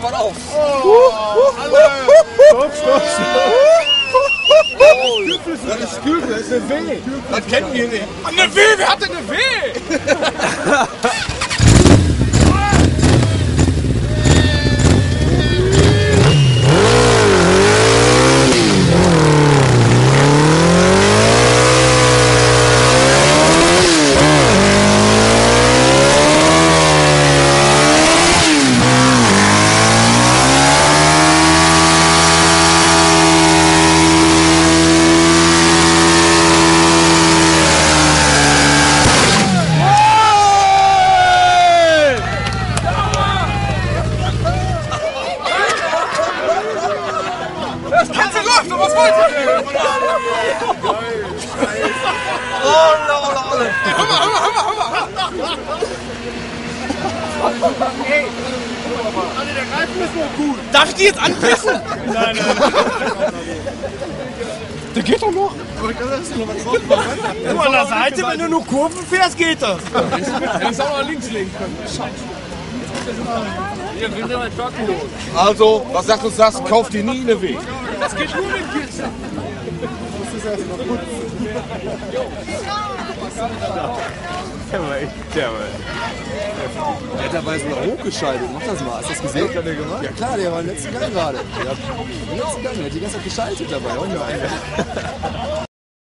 Stopp, stopp, stopp. Das ist Skülfe, das ist eine W. Das kennen wir nicht. Eine W, wer hat denn eine W? Ganze läuft, aber was wollt ihr denn? Olle, olle, olle. Hör mal, hör mal, hör mal, hör mal. Der Reifen ist noch gut. Darf ich die jetzt anpissen? Nein, nein. Der geht doch noch. Du an der Seite, wenn du nur Kurven fährst, geht das. Hättest auch noch links legen können. Also, was sagt uns das? Kauft ihr nie eine W. Das geht nur mit Pizza. Das ist erstmal gut. Der hat dabei sogar hochgeschaltet. Mach das mal. Hast du das gesehen? Was hat der gemacht? Ja klar, der war im letzten Gang gerade. Der hat im letzten Gang, der hat die ganze Zeit geschaltet dabei.